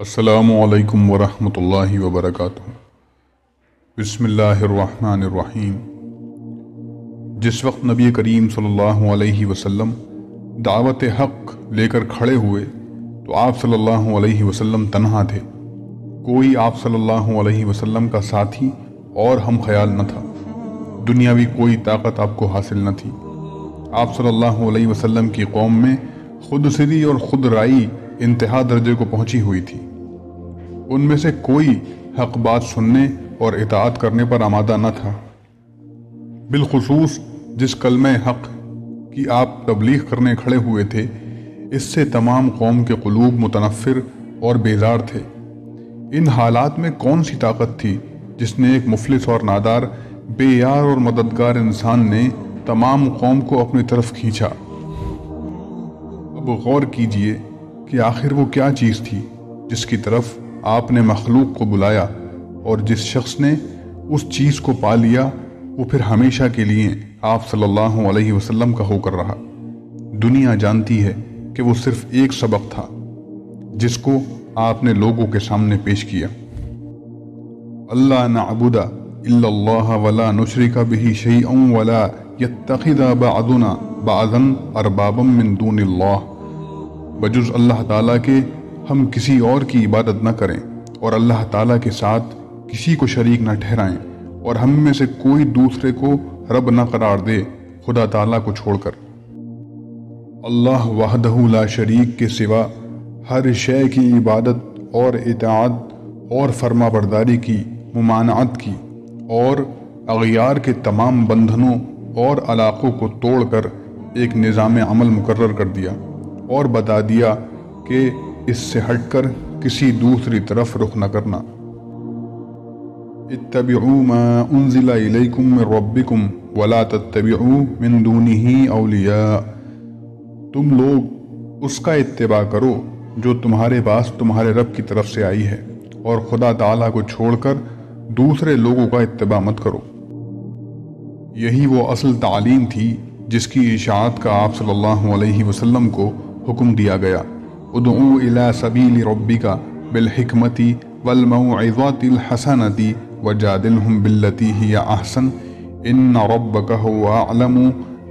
असलकम वरहमल वबरक बसमीम जिस वक्त नबी करीम सल्लल्लाहु अलैहि वसल्लम दावत हक़ लेकर खड़े हुए तो आप सल्लल्लाहु अलैहि वसल्लम तन्हा थे। कोई आप सल्लल्लाहु अलैहि वसल्लम का साथी और हम ख्याल न था। दुनियावी कोई ताकत आपको हासिल न थी। आप सल्लल्लाहु अलैहि वसल्लम की कौम में खुद सिरी और खुद राई इंतहा दर्जे को पहुँची हुई थी। उनमें से कोई हक बात सुनने और इतात करने पर आमादा न था। बिलखसूस जिस कलम हक की आप तबलीग करने खड़े हुए थे, इससे तमाम कौम के कलूब मुतनफ़िर और बेजार थे। इन हालात में कौन सी ताकत थी जिसने एक मुफलिस और नादार, बेयार और मददगार इंसान ने तमाम कौम को अपनी तरफ़ खींचा? अब गौर कीजिए कि आखिर वो क्या चीज़ थी जिसकी तरफ़ आपने मखलूक को बुलाया और जिस शख्स ने उस चीज़ को पा लिया, वो फिर हमेशा के लिए आप सल्लल्लाहु अलैहि वसल्लम का होकर रहा। दुनिया जानती है कि वो सिर्फ़ एक सबक था जिसको आपने लोगों के सामने पेश किया। अल्लाह नबुदा अल्लाह वला नुशरिका बिही शई वला यत्तखिदा बादुना बादन अरबाबम मिन दून बजुज अल्लाह ताला के, हम किसी और की इबादत न करें और अल्लाह ताला के साथ किसी को शरीक न ठहराएँ और हम में से कोई दूसरे को रब न करार दे, खुदा ताला को छोड़कर। अल्लाह वाहदहू ला शरीक के सिवा हर शय की इबादत और इताद और फर्मा बरदारी की ममानत की और अगियार के तमाम बंधनों और इलाक़ों को तोड़कर एक निज़ाम अमल मुकर कर दिया। और बता दिया कि इससे हटकर किसी दूसरी तरफ़ रुख न करना। मिन दूनी अलिया तुम लोग उसका इत्तबा करो जो तुम्हारे पास तुम्हारे रब की तरफ़ से आई है और खुदा ताला को छोड़कर दूसरे लोगों का इत्तबा मत करो। यही वो असल तालीम थी जिसकी इशात का आप सल्लल्लाहु अलैहि वसल्लम को हुक्म दिया गया। उदऊ इला सबील रब्बिका बिलहिकमती वलमऊज़तिल हसनती वजादिलहुम बिल्लती हिया अहसन। इन रब्बका हुवा अलमु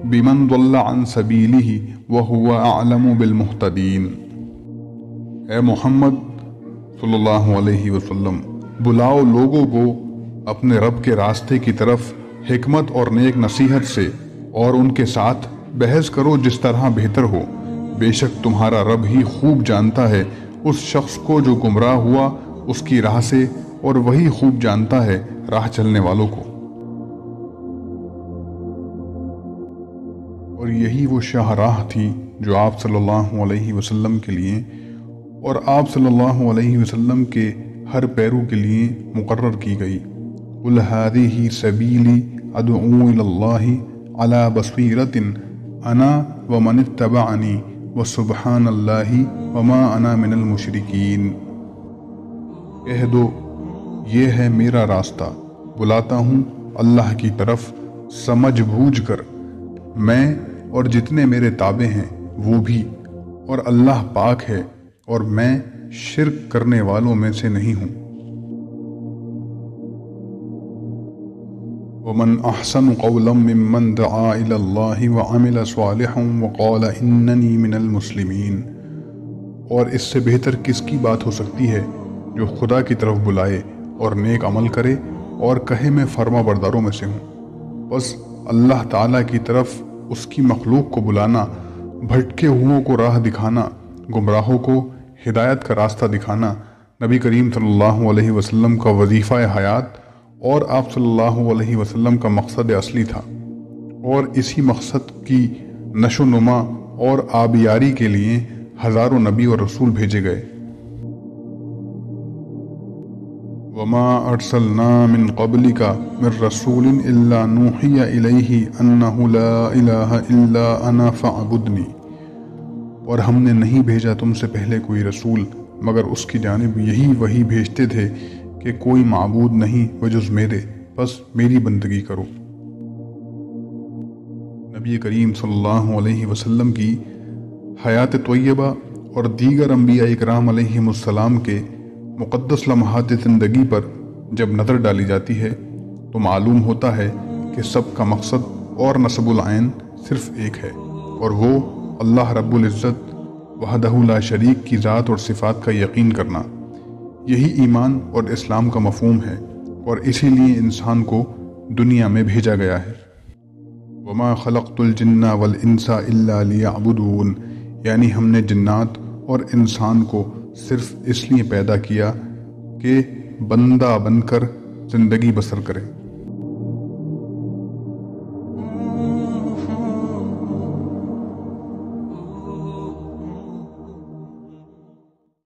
बिमन सबीलिही व अलमु बिलमुहतदीन ए मोहम्मद सल्लल्लाहु अलैहि वसल्लम, बुलाओ लोगों को अपने रब के रास्ते की तरफ़ हिकमत और नेक नसीहत से और उनके साथ बहस करो जिस तरह बेहतर हो। बेशक तुम्हारा रब ही खूब जानता है, उस शख्स को जो गुमराह हुआ, उसकी राह से, और वही खूब जानता है राह चलने वालों को। और यही वो शाहराह थी जो आप सल्लल्लाहु अलैहि वसल्लम के लिए, और आप सल्लल्लाहु अलैहि वसल्लम के हर पैरों के लिए मुकर्र की गई। उलहादी ही सबीली अदुल्ला अला बसवीरतिन अना व मन तबानी व सुबहान वमा अना मिनल मुशरकिन कह दो ये है मेरा रास्ता बुलाता हूँ अल्लाह की तरफ़, समझ बूझ कर। मैं और जितने मेरे ताबे हैं, वो भी। और अल्लाह पाक है, और मैं शिरक करने वालों में से नहीं हूँ। वमन अहसन कौलम ममन दआ व अमिल सालहम वक़ाल इन्ननी मिनल मुस्लिमीन और इससे बेहतर किसकी बात हो सकती है जो खुदा की तरफ़ बुलाए और नेक अमल करे और कहे, मैं फर्मा बरदारों में से हूँ बस अल्लाह ताला की तरफ़ उसकी मखलूक को बुलाना, भटके हुओं को राह दिखाना, गुमराहों को हिदायत का रास्ता दिखाना, नबी करीम सल्लल्लाहु अलैहि वसल्लम का वजीफ़ा हयात और आप सल्लल्लाहु अलैहि वसल्लम का मकसद असली था। और इसी मकसद की नशो नुमा और आबियारी के लिए हज़ारों नबी और रसूल भेजे गए। वमा कबली का मिर रसूल और हमने नहीं भेजा तुमसे पहले कोई रसूल, मगर उसकी जानब यही वही भेजते थे कि कोई मबूद नहीं वजुज मेरे। बस मेरी बंदगी करो। नबी करीम सल्लल्लाहु अलैहि वसल्लम की हयात तय्यबा और दीगर अम्बिया इकराम के मुक़दस लम्हात ज़िंदगी पर जब नज़र डाली जाती है तो मालूम होता है कि सब का मकसद और नसबुल आन सिर्फ़ एक है, और वो अल्लाह रब्बुल इज़्ज़त वहदहुल्ला शरीक की ज़ात और सिफ़ात का यकीन करना। यही ईमान और इस्लाम का मफहम है और इसीलिए इंसान को दुनिया में भेजा गया है। वमा खलकतुलजन्ना वल इंसा अबूदून यानी हमने जन्नात और इंसान को सिर्फ़ इसलिए पैदा किया कि बंदा बनकर ज़िंदगी बसर करें।